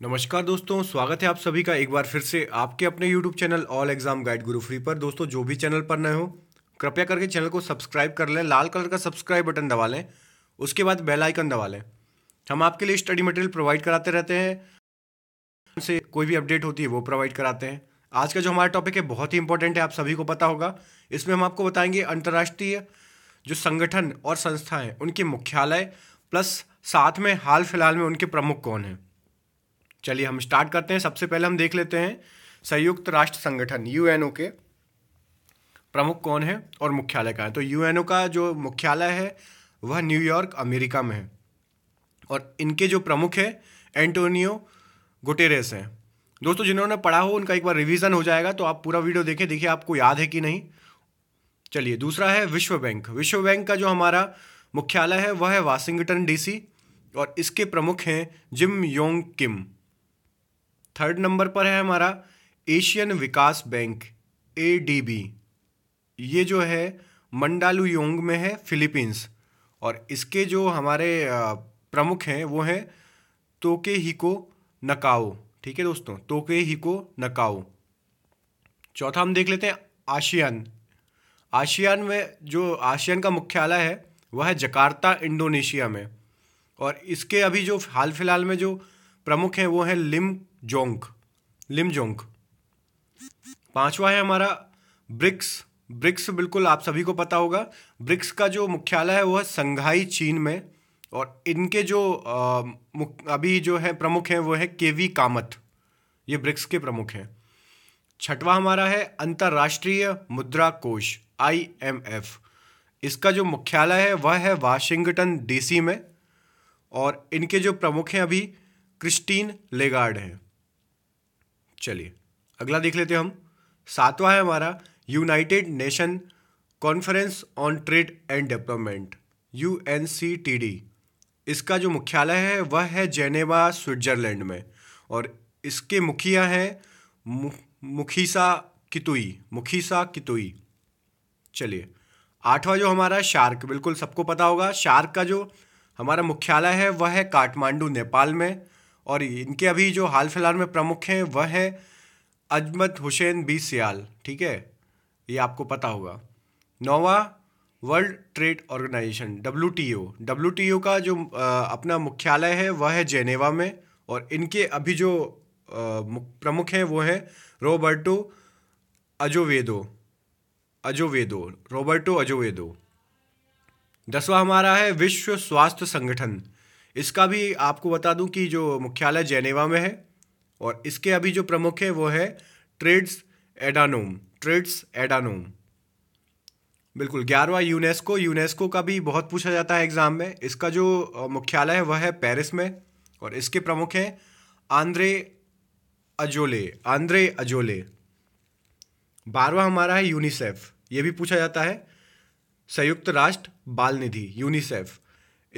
नमस्कार दोस्तों, स्वागत है आप सभी का एक बार फिर से आपके अपने YouTube channel all exam guide guru free पर। दोस्तों, जो भी चैनल पर नए हो, कृपया करके चैनल को सब्सक्राइब कर लें, लाल कलर का सब्सक्राइब बटन दबा लें, उसके बाद बेल आइकन दबा लें। हम आपके लिए स्टडी मटेरियल प्रोवाइड कराते रहते हैं। से कोई भी अपडेट होती है, वो प्रोवाइड कराते हैं। आज का जो हमारा टॉपिक है, बहुत ही इंपॉर्टेंट है, आप सभी को पता होगा। इसमें हम आपको बताएँगे अंतर्राष्ट्रीय जो संगठन और संस्थाएँ, उनके मुख्यालय, प्लस साथ में हाल फ़िलहाल में उनके प्रमुख कौन हैं। चलिए हम स्टार्ट करते हैं। सबसे पहले हम देख लेते हैं संयुक्त राष्ट्र संगठन यूएनओ के। प्रमुख कौन है और मुख्यालय का है? तो यूएनओ का जो मुख्यालय है, वह न्यूयॉर्क अमेरिका में है। और इनके जो प्रमुख है एंटोनियो गुटेरेस हैं। दोस्तों, जिन्होंने पढ़ा हो, उनका एक बार रिवीजन हो जाएगा तो आप पूरा वीडियो देखें। देखिए, आपको याद है कि नहीं? चलिए, दूसरा है विश्व बैंक। विश्व बैंक का जो हमारा मुख्यालय है, वह है वाशिंगटन डीसी और इसके प्रमुख हैं Jim Yong Kim. Third number पर है हमारा एशियन विकास बैंक एडीबी ये जो है, मंडालू योंग में है, फिलीपींस। और इसके जो हमारे प्रमुख हैं, वो हैं तोके हिको नकाओ। ठीक है दोस्तों? तोके हिको नकाओ। चौथा हम देख लेते हैं, आशियान। आशियान में जो, आशियान का मुख्यालय है, वह है जकार्ता, इंडोनेशिया में। और इसके अभी जो हाल फ़िलहाल में जो प्रमुख हैं, वो हैं लिम जोंग लिम जोंग। पांचवा है हमारा ब्रिक्स। ब्रिक्स बिल्कुल आप सभी को पता होगा। ब्रिक्स का जो मुख्यालय है वह संघाई चीन में। और इनके जो आ, अभी जो है प्रमुख हैं वो है केवी कामत। ये ब्रिक्स के प्रमुख हैं। छठवा हमारा है अंतर्राष्ट्रीय मुद्रा कोष आई एम एफ़। इसका जो मुख्यालय है वह है वाशिंगटन डीसी में। और इनके जो प्रमुख हैं अभी क्रिस्टीन लेगार्ड हैं। चलिए, अगला देख लेते हम। सातवां है हमारा United Nation Conference on Trade and Development U N C T D इसका जो मुख्यालय है, वह है जेनेवा, स्विट्जरलैंड में। और इसके मुखिया हैं मुखीसा कितुई मुखीसा कितुई। चलिए, आठवां जो हमारा शार्क, बिल्कुल सबको पता होगा, शार्क का जो हमारा मुख्यालय है, वह है काठमांडू, नेपाल में। और इनके अभी जो हाल फ़िलहाल में प्रमुख हैं वह है अजमत हुसैन बी सियाल ठीक है? ये आपको पता होगा। नौवा World Trade Organization W T O. W T O का जो आ, अपना मुख्यालय है वह है जेनेवा में और इनके अभी जो प्रमुख हैं वो हैं रोबर्टो अजोवेदो। अजोवेदो रोबर्टो अजोवेदो। दसवा हमारा है विश्व स्वास्थ्य संगठन। इसका भी आपको बता दूँ कि जो मुख्यालय जेनेवा में है और इसके अभी जो प्रमुख है वो है ट्रेड्स एडानोम ट्रेड्स एडानोम। बिल्कुल, ग्यारहवा यूनेस्को यूनेस्को का भी बहुत पूछा जाता है एग्ज़ाम में। इसका जो मुख्यालय है वह है पेरिस में और इसके प्रमुख हैं आंद्रे अजोले आंद्रे अजोले। बारवा हमारा है यूनिसेफ, ये भी पूछा जाता है। संयुक्त राष्ट्र बाल निधि यूनिसेफ।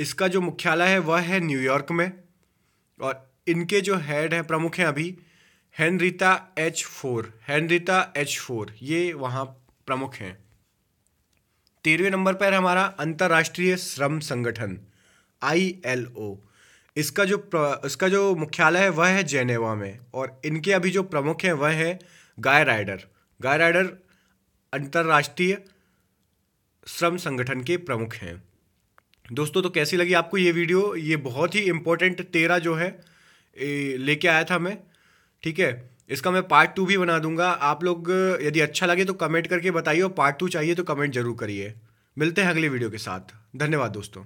इसका जो मुख्यालय है, वह है न्यूयॉर्क में। और इनके जो हेड हैं, प्रमुख हैं अभी, Henrietta H Fore, Henrietta H Fore, ये वहाँ प्रमुख हैं। तेरहवें नंबर पर हमारा अंतर्राष्ट्रीय श्रम संगठन, आई एल ओ। इसका जो इसका जो मुख्यालय है, वह है जेनेवा में। और इनके अभी जो प्रमुख हैं, वह हैं गाय राइडर। गाय राइडर अंतर्राष्ट्रीय श्रम संगठन के प्रमुख हैं। दोस्तों तो कैसी लगी आपको ये वीडियो? ये बहुत ही इम्पोर्टेंट तेरा जो है लेके आया था मैं, ठीक है? इसका मैं पार्ट टू भी बना दूँगा। आप लोग, यदि अच्छा लगे तो कमेंट करके बताइए और पार्ट टू चाहिए तो कमेंट ज़रूर करिए। मिलते हैं अगले वीडियो के साथ। धन्यवाद दोस्तों।